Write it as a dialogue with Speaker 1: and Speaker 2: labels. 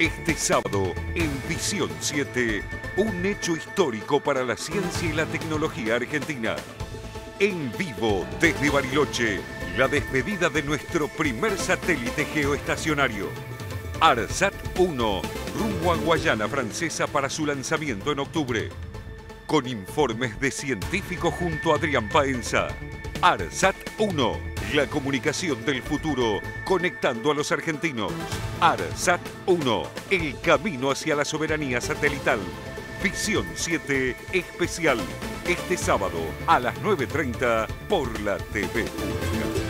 Speaker 1: Este sábado, en Visión 7, un hecho histórico para la ciencia y la tecnología argentina. En vivo desde Bariloche, la despedida de nuestro primer satélite geoestacionario. ARSAT 1, rumbo a Guayana Francesa para su lanzamiento en octubre. Con informes de científicos junto a Adrián Paenza. ARSAT 1, la comunicación del futuro, conectando a los argentinos. ARSAT 1, el camino hacia la soberanía satelital. Visión 7 especial, este sábado a las 9.30 por la TV Pública.